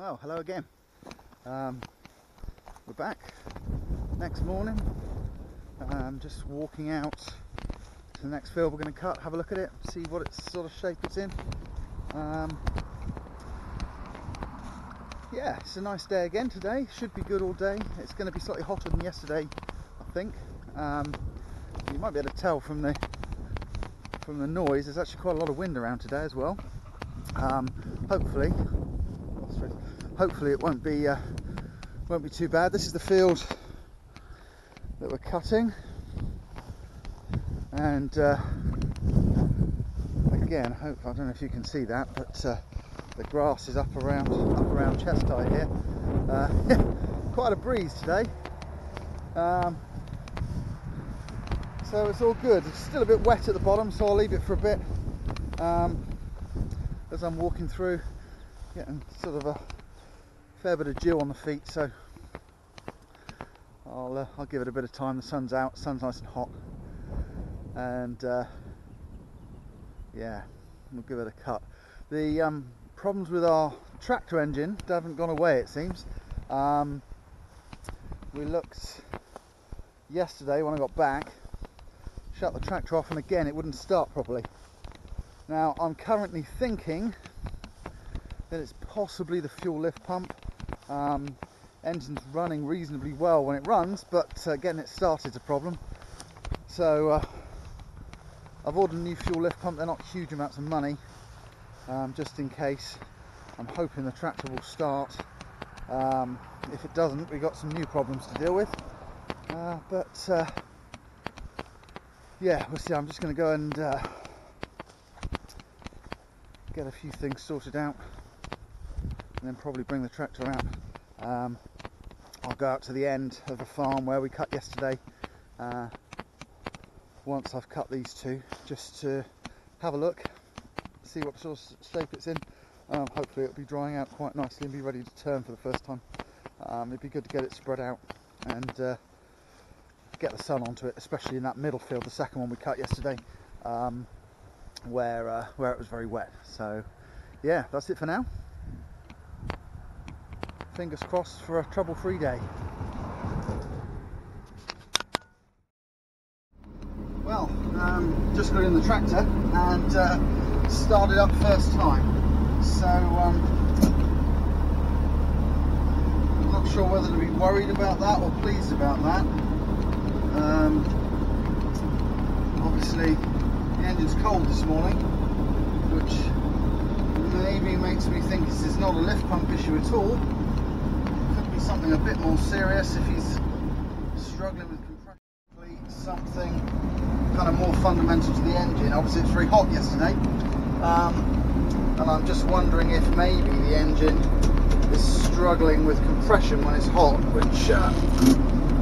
Well, hello again. Um, we're back next morning. Um, just walking out to the next field we're going to cut, have a look at it, see what it's sort of shape it's in. Um, yeah, it's a nice day again today. Should be good all day. It's going to be slightly hotter than yesterday, I think. Um, you might be able to tell from the from the noise. There's actually quite a lot of wind around today as well. Um, hopefully, hopefully it won't be uh, won't be too bad. This is the field that we're cutting, and uh, again, hope I don't know if you can see that, but uh, the grass is up around up around chest height here. Uh, quite a breeze today. Um, so it's all good. It's still a bit wet at the bottom, so I'll leave it for a bit um, as I'm walking through, getting sort of a fair bit of dew on the feet. So I'll uh, I'll give it a bit of time. The sun's out, sun's nice and hot, and uh, yeah, we'll give it a cut. The um, problems with our tractor engine haven't gone away, it seems. Um, we looked yesterday when I got back shut the tractor off and again it wouldn't start properly. Now I'm currently thinking that it's possibly the fuel lift pump. Um, engine's running reasonably well when it runs, but uh, getting it started is a problem. So uh, I've ordered a new fuel lift pump. They're not huge amounts of money, um, just in case. I'm hoping the tractor will start. Um, if it doesn't, we've got some new problems to deal with. Uh, but uh, yeah, we'll see. I'm just going to go and uh, get a few things sorted out and then probably bring the tractor out. Um, I'll go out to the end of the farm where we cut yesterday uh, once I've cut these two just to have a look, see what sort of shape it's in. Um, hopefully it'll be drying out quite nicely and be ready to turn for the first time. Um, it'd be good to get it spread out and uh, get the sun onto it, especially in that middle field, the second one we cut yesterday, um, where uh, where it was very wet. So yeah, that's it for now. Fingers crossed for a trouble-free day. Well, um, just got in the tractor and uh, started up first time. So um, I'm not sure whether to be worried about that or pleased about that. Um, obviously, the engine's cold this morning, which maybe makes me think this is not a lift pump issue at all. Something a bit more serious if he's struggling with compression, something kind of more fundamental to the engine. Obviously, it's very hot yesterday, um, and I'm just wondering if maybe the engine is struggling with compression when it's hot, which uh,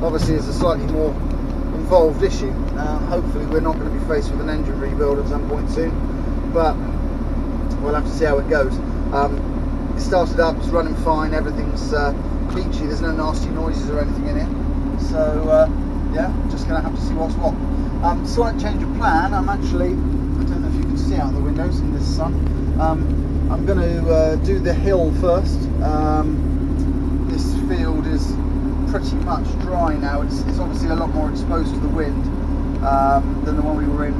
obviously is a slightly more involved issue. Um, hopefully we're not going to be faced with an engine rebuild at some point soon, but we'll have to see how it goes. Um, it started up, it's running fine, everything's uh, peachy, there's no nasty noises or anything in it. So uh, yeah, just going to have to see what's what. Um, slight change of plan, I'm actually, I don't know if you can see out the windows in this sun, um, I'm going to uh, do the hill first. Um, this field is pretty much dry now. It's, it's obviously a lot more exposed to the wind um, than the one we were in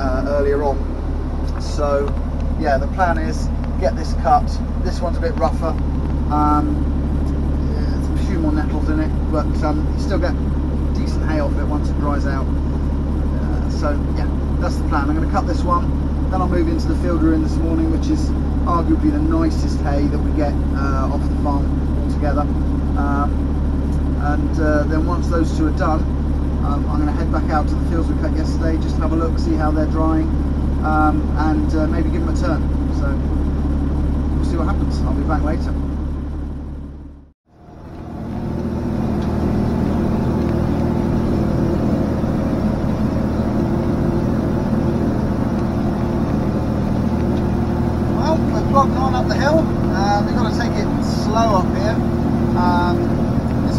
uh, earlier on. So yeah, the plan is get this cut. This one's a bit rougher. Um, more nettles in it, but um, you still get decent hay off it once it dries out. Uh, so yeah, that's the plan. I'm going to cut this one, then I'll move into the field we're in this morning, which is arguably the nicest hay that we get uh, off the farm altogether. Um, and uh, then once those two are done um, I'm going to head back out to the fields we cut yesterday just have a look see how they're drying um, and uh, maybe give them a turn so we'll see what happens I'll be back later well we're plodding on up the hill uh, we've got to take it slow up here um,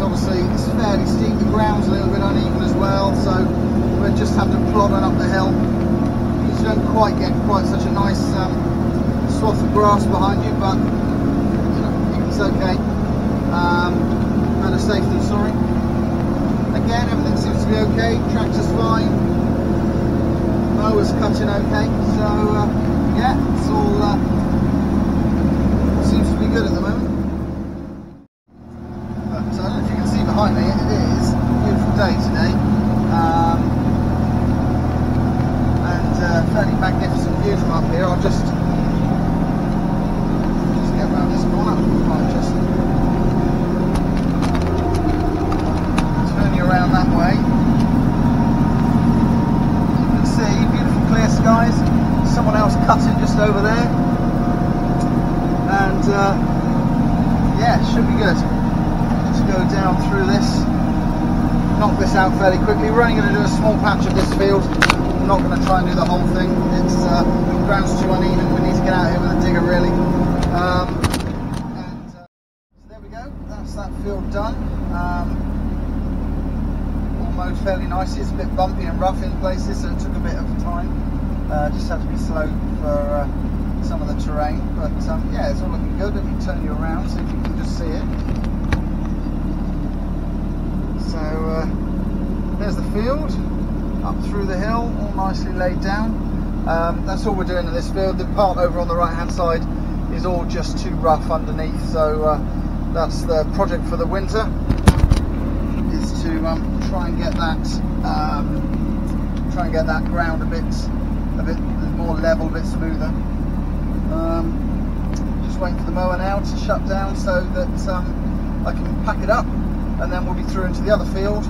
it's obviously it's fairly steep, the ground's a little bit uneven as well, so we're just to plod on up the hill. You don't quite get quite such a nice um, swath of grass behind you, but you, know, can okay. Um, better safe than sorry. Again, everything seems to be okay. Tractor's fine. Mower's cutting okay. So uh, yeah, it's all uh, seems to be good at the moment. But I don't know if you can see behind me. It is a beautiful day today. Um, and uh, fairly magnificent view from up here. I'll just just get around this corner. Right, just turn you around that way. As you can see, beautiful clear skies. Someone else cutting just over there. And uh, yeah, should be good. Just go down through this, knock this out fairly quickly. We're only going to do a small patch of this field. I'm not going to try and do the whole thing. It's uh, the ground's too uneven. We need to get out here with a digger really. Um, and, uh, so there we go. That's that field done. Um, fairly nicely. It's a bit bumpy and rough in places, so it took a bit of time. Uh, just had to be slow for uh, some of the terrain, but um, yeah, it's all looking good. Let me turn you around so you can just see it. So uh, there's the field, up through the hill, all nicely laid down. Um, that's all we're doing in this field. The part over on the right hand side is all just too rough underneath, so uh, that's the project for the winter. Is to um, try and get that um, try and get that ground a bit a bit more level, a bit smoother. Um, just waiting for the mower now to shut down so that um, I can pack it up and then we'll be through into the other field.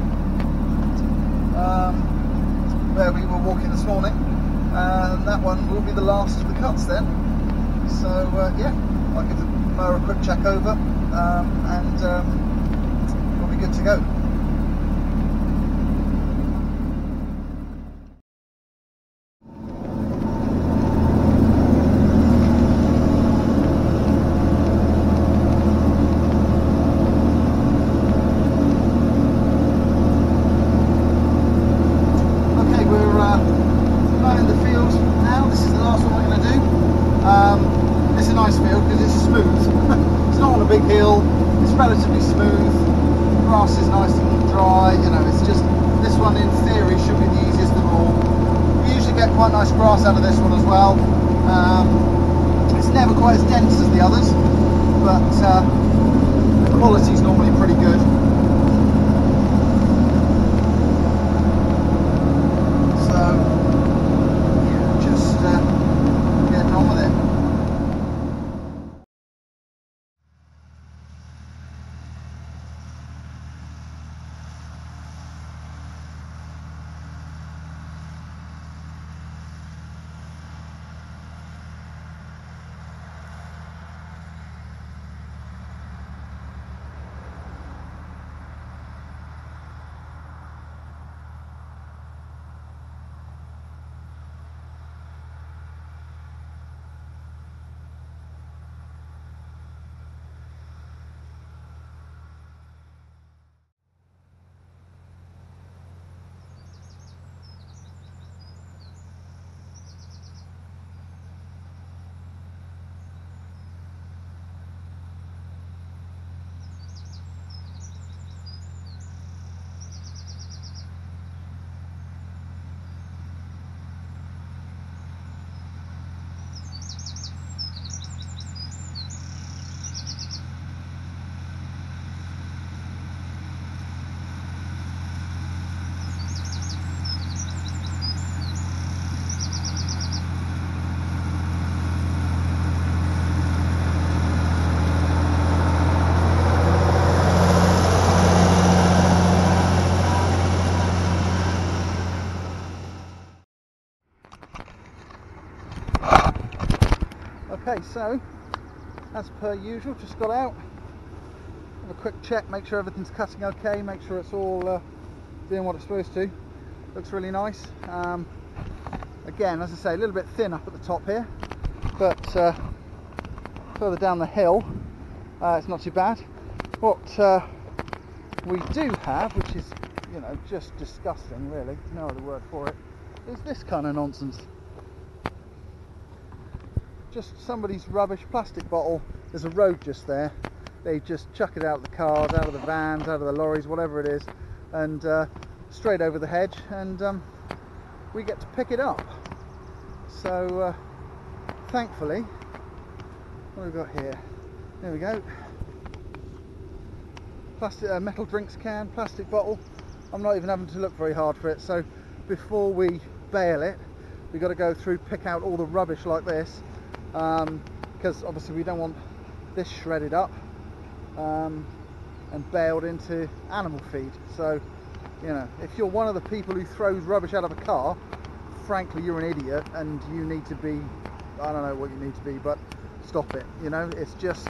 Um, where we were walking this morning. And that one will be the last of the cuts then. So uh, yeah I'll give the mower a quick check over um, and um, we'll be good to go Okay, we're uh, mowing the field now. This is the last one we're going to do. Um, it's a nice field because it's smooth. it's not on a big hill. It's relatively smooth. Grass is nice and dry. You know, it's just this one in theory should be the easiest of all. We usually get quite nice grass out of this one as well. Um, it's never quite as dense as the others, but uh, the quality is normally pretty good. So, yeah, just uh, getting on with it. Okay, so as per usual, just got out. Have a quick check, make sure everything's cutting okay, make sure it's all uh, doing what it's supposed to. Looks really nice. Um, again, as I say, a little bit thin up at the top here, but uh, further down the hill, uh, it's not too bad. What uh, we do have, which is, you know, just disgusting, really, no other word for it, is this kind of nonsense just somebody's rubbish plastic bottle. There's a road just there, they just chuck it out of the cars, out of the vans, out of the lorries, whatever it is, and uh, straight over the hedge, and um, we get to pick it up. So, uh, thankfully, what have we got here? There we go. Plastic, uh, metal drinks can, plastic bottle. I'm not even having to look very hard for it. So, before we bale it, we've got to go through, pick out all the rubbish like this, because um, obviously we don't want this shredded up um, and baled into animal feed. So, you know, if you're one of the people who throws rubbish out of a car, frankly, you're an idiot and you need to be, I don't know what you need to be, but stop it. You know, it's just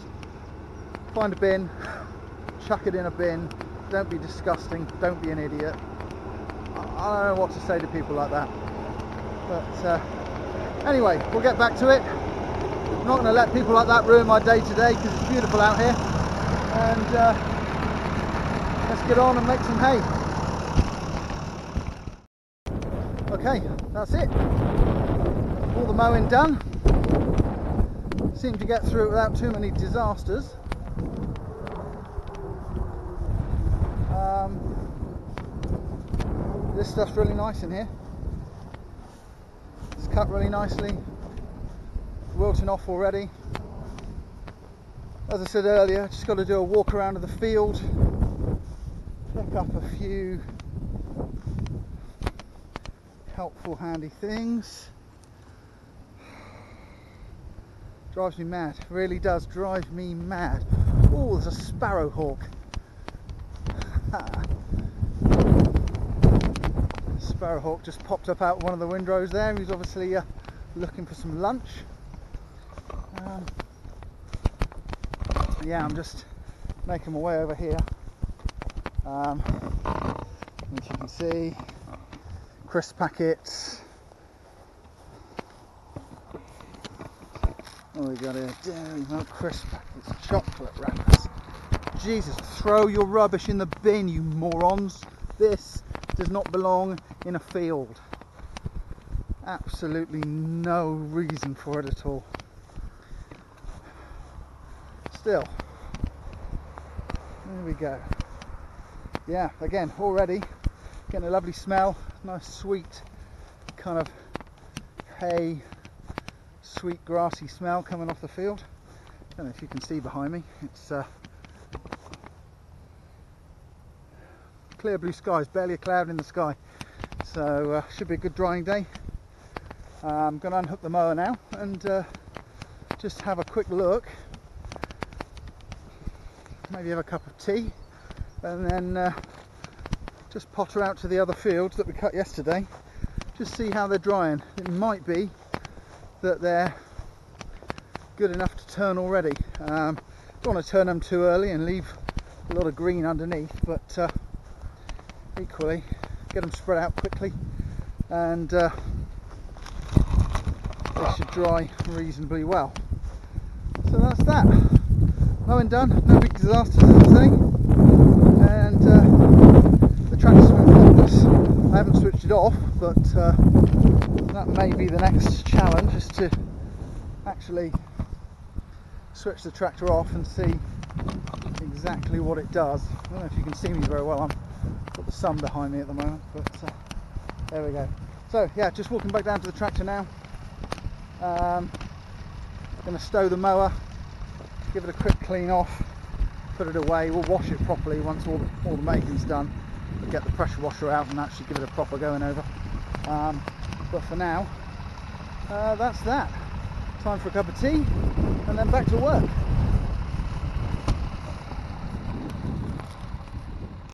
find a bin, chuck it in a bin, don't be disgusting, don't be an idiot. I don't know what to say to people like that. But uh, anyway, we'll get back to it. I'm not going to let people like that ruin my day today because it's beautiful out here. And uh, let's get on and make some hay. Okay, that's it. All the mowing done. Seemed to get through it without too many disasters. Um, this stuff's really nice in here. It's cut really nicely, wilting off already. As I said earlier, just got to do a walk around of the field, pick up a few helpful, handy things. Drives me mad, really does drive me mad. Oh, there's a sparrowhawk. Sparrowhawk just popped up out one of the windrows there. He's obviously uh, looking for some lunch. Yeah, I'm just making my way over here. Um, as you can see, crisp packets. What we got here? Dairy milk crisp packets, chocolate wrappers. Jesus, throw your rubbish in the bin, you morons. This does not belong in a field. Absolutely no reason for it at all. Still, there we go. Yeah, again, already getting a lovely smell, nice sweet kind of hay, sweet grassy smell coming off the field. I don't know if you can see behind me. It's uh, clear blue skies, barely a cloud in the sky. So uh, should be a good drying day. I'm going to unhook the mower now and uh, just have a quick look. Maybe have a cup of tea and then uh, just potter out to the other fields that we cut yesterday. Just see how they're drying. It might be that they're good enough to turn already. Um, don't want to turn them too early and leave a lot of green underneath, but uh, equally get them spread out quickly and uh, they should dry reasonably well. So that's that. Mowing done, no big disasters as I say. And uh, the tractor's in faultless. I haven't switched it off, but uh, that may be the next challenge is to actually switch the tractor off and see exactly what it does. I don't know if you can see me very well. I've got the sun behind me at the moment, but uh, there we go. So yeah, just walking back down to the tractor now. Um, going to stow the mower, give it a quick clean off, put it away. We'll wash it properly once all the, all the making's done. We'll get the pressure washer out and actually give it a proper going over. Um, but for now, uh, that's that. Time for a cup of tea and then back to work.